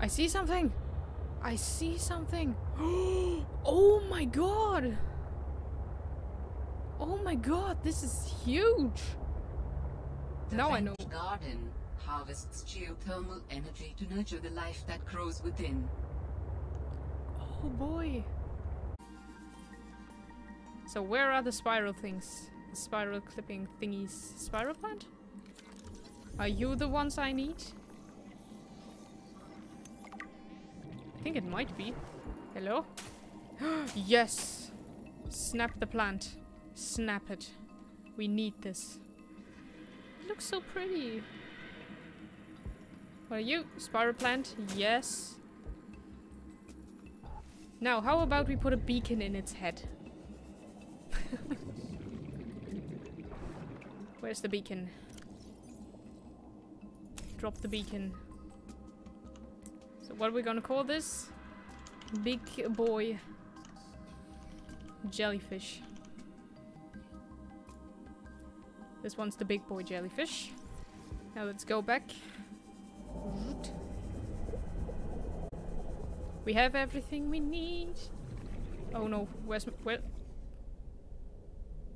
I see something! I see something! oh my god! Oh my god, this is huge! The now I know. Garden harvests geothermal energy to nurture the life that grows within. Oh boy. So where are the spiral things? The spiral clipping thingies? Spiral plant? Are you the ones I need? I think it might be. Hello? yes! Snap the plant. Snap it. We need this. It looks so pretty. What are you? Spiral plant? Yes. Now, how about we put a beacon in its head? Where's the beacon? Drop the beacon. So what are we gonna call this? Big boy jellyfish. This one's the big boy jellyfish. Now let's go back. We have everything we need. Oh no, where's where?